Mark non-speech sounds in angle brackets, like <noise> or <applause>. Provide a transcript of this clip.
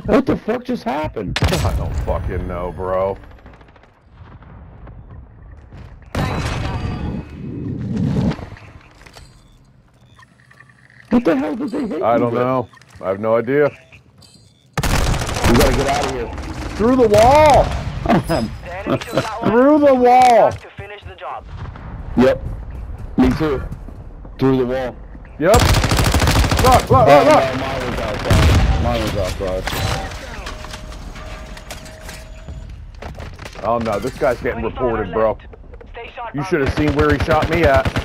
what the fuck just happened? <laughs> I don't fucking know, bro. What the hell did they hit I don't with? know. I have no idea. We gotta get out of here. Through the wall! The enemy took that one. Through the wall! To finish the job. Yep. Me too. Through the wall. Yep. Look, look, Oh, look, look! Oh no, this guy's getting reported, bro. You should have seen where he shot me at.